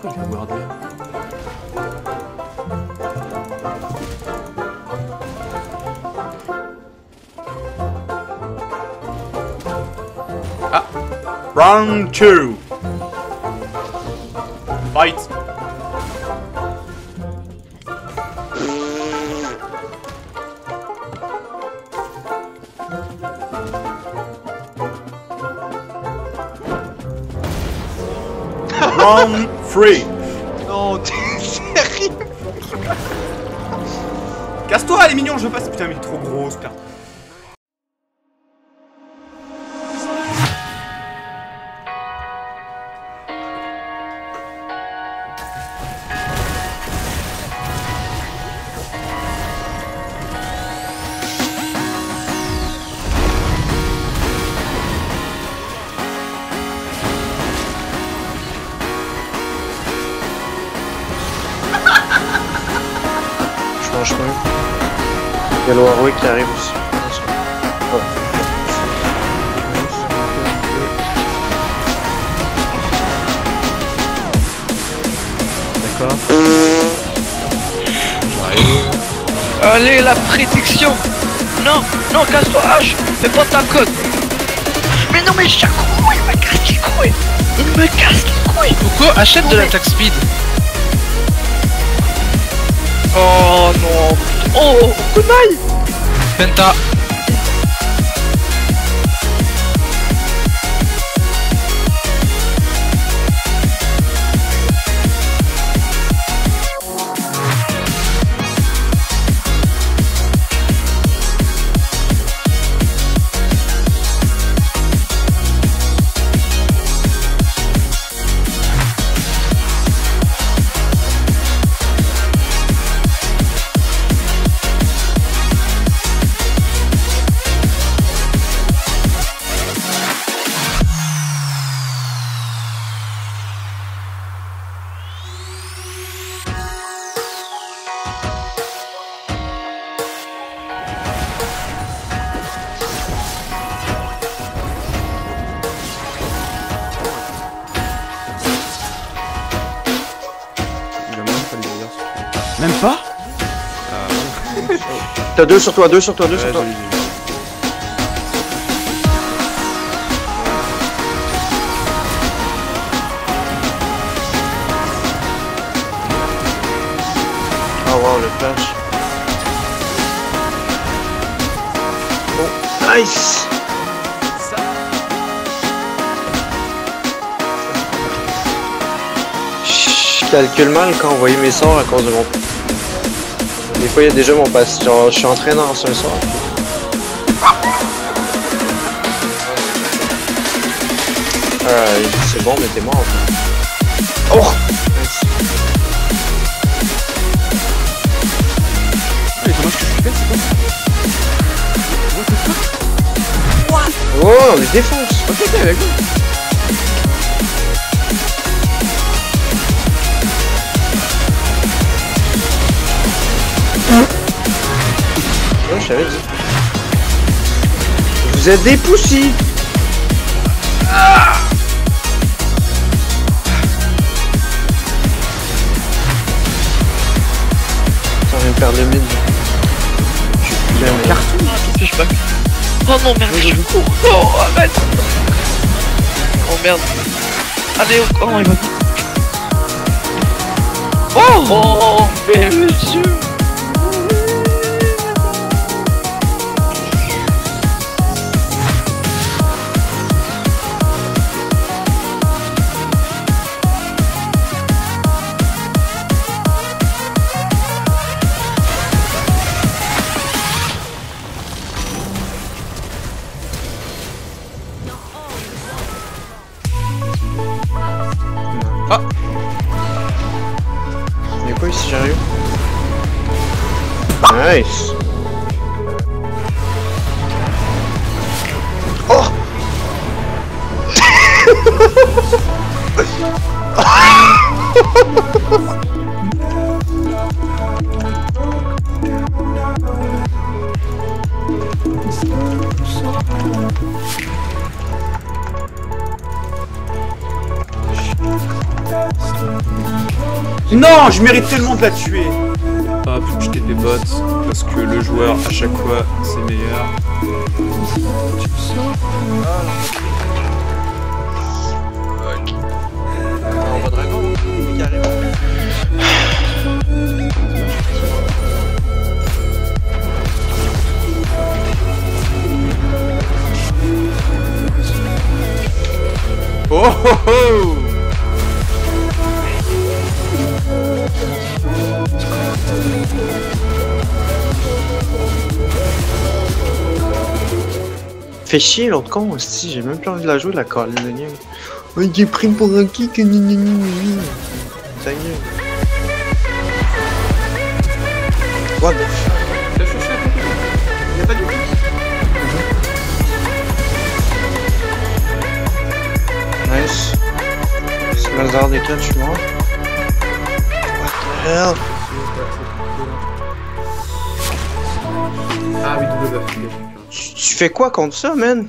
Pourquoi il a wordé Ah Round 2 Fight Round 3 Non, t'es sérieux Casse-toi, elle est mignon, je passe. Putain, mais il est trop gros, ce Il y a le Warwick qui arrive aussi. D'accord. Allez, la prédiction. Non, non, casse-toi, H Fais pas ta conne Mais non, mais chaque coup, il me casse les couilles. Il me casse les couilles. Pourquoi achète de l'attaque speed? Oh non Oh, coup de maille Penta Il Même pas T'as deux sur toi, deux sur toi, deux sur toi. Oh wow, le flash. Oh, nice! Je calcule mal quand envoyer mes sorts à cause de mon. Des fois, il y a déjà mon passe. Genre, je suis entraîneur sur le soir. Euh, c'est bon, mais t'es mort. Oh! Nice. Comment est-ce que je fais c'est quoi Oh, on les défonce! Ok, avec. Ouais, je t'avais dit. Vous êtes des poussis! Ça vient de perdre le mid. Je suis plus là, mais- Carton Qu'est-ce que je fais Oh non, merde, je cours Oh, arrête Oh merde Allez, oh, oh, il va Oh Oh, mais monsieur Nice. Oh! non, je mérite tellement de la tuer. Hop, je TP bot parce que le joueur à chaque fois c'est meilleur. Dragon. Oh oh oh Fait chier l'autre con, si j'ai même plus envie de la jouer la colline de game. Oh, il est pris pour un kick, ni ni ni ni ni. Ta gueule. What the fuck? Pas du tout. Nice. C'est Lazare des 4, je suis mort. What the hell? Ah oui, double buff. Tu, fais quoi contre ça, man?